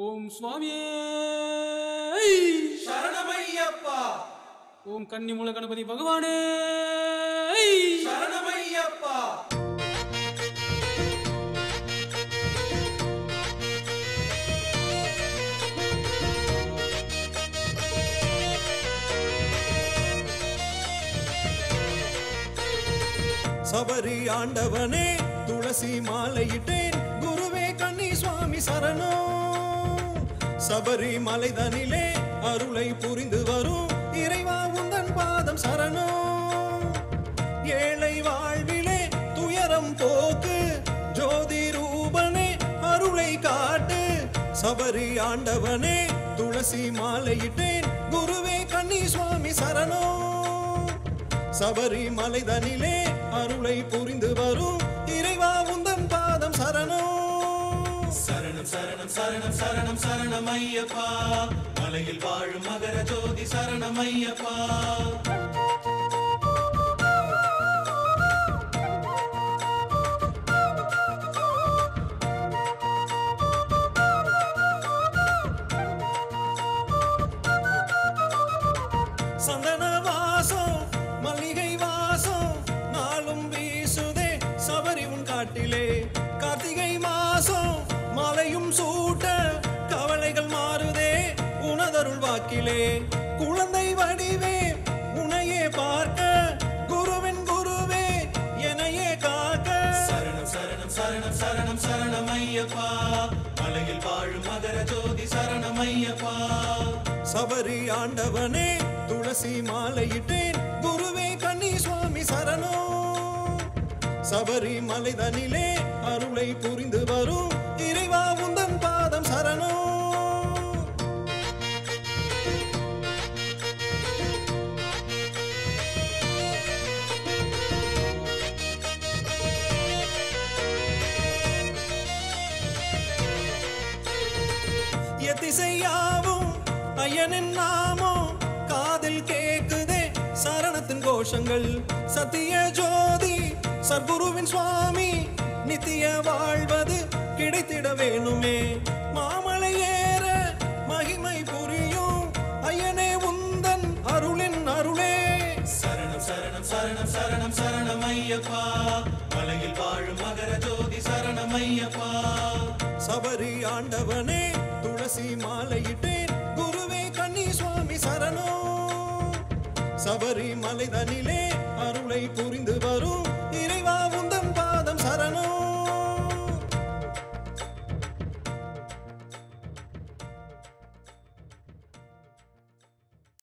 ஓம் சுவாமியே. சரணமையப்பா. ஓம் கன்னிமூல கணபதி பகவானே. சரணமையப்பா. சபரி ஆண்டவனே துளசி மாலையிட்டேன். குருவே கன்னி சுவாமி சரணம். சபரி மலைதனிலே அருளை புரிந்து வரும். இறைவா உந்தன் பாதம் சரணம். ஏழை வாழ்விலே துயரம் போக்கு. ஜோதி ரூபனே அருளை காட்டு. சபரி ஆண்டவனே துளசி மாலையிட்டேன். குருவே கன்னி சுவாமி சரணம். சபரி மலைதனிலே அருளை புரிந்து வரும். இறைவா உந்தன் பாதம் சரணம். சரணம் சரணம் சரணம் சரணம் சரணம் ஐயப்பா. மலையில் வாழும் மகர ஜோதி சரணம் ஐயப்பா. காட்டிலே. கார்த்திகை மாசம் மலையும் சூட்ட கவலைகள் மாறுதே. உனதருள் வாக்கிலே குழந்தை வடிவே உனையே பார்க்க குருவின் குருவே எனையே காக்க. சரணம் சரணம் சரணம் சரணம் சரணமையப்பா மலையில் வாழும் மகர ஜோதி சரணமையப்பா சபரி ஆண்டவனே துளசி மாலையிட்டேன். குருவே கன்னி சுவாமி சரணம். சபரி மலைதனிலே அருளை புரிந்து வரும் இறைவா உந்தன் பாதம் சரணம். திசையாவும் ஐயனின் நாமோ காதில் கேக்குதே சரணத்தின் கோஷங்கள் சத்திய ஜோதி. சர்க்குருவின் சுவாமி நித்திய வாழ்வது கிடைத்திட வேணுமே. மாமலை ஏற மகிமை புரியும் ஐயனே உந்தன் அருளின் அருளே. சரணம் சரணம் சரணம் சரணம் சரணமையப்பா மலையில் வாழும் மகர ஜோதி சரணமையப்பா சபரி ஆண்டவனே துளசி மாலையிட்டேன். குருவே கன்னி சுவாமி சரணம் சபரி மலைதனிலே அருளை புரிந்து வரும்